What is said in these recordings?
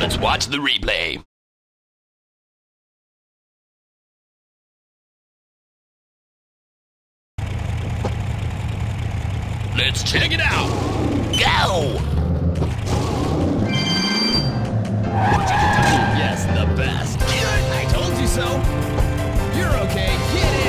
Let's watch the replay. Let's check it out. Go! Yes, the best. I told you so. You're okay. Get in.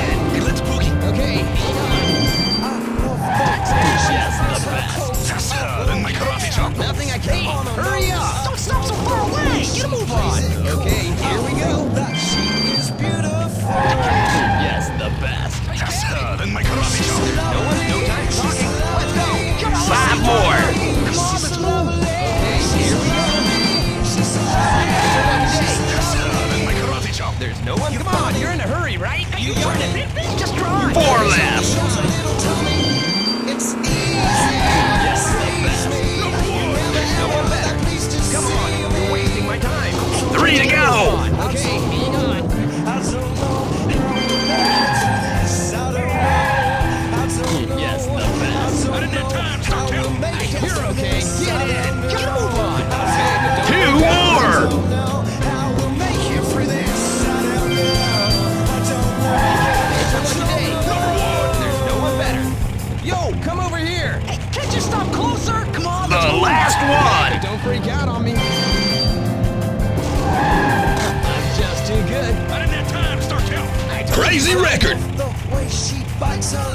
There's no one. Come on, you're in a hurry, right? You got it! Just drive! Four left. Yes, the best. There's no one better. Come on, you're wasting my time. Three to go. Okay, hang on. Come over here! Hey, can't you stop closer? Come on, The last one! Hey, don't freak out on me. I'm just too good. I didn't have time to start counting. Crazy record! The way she bites her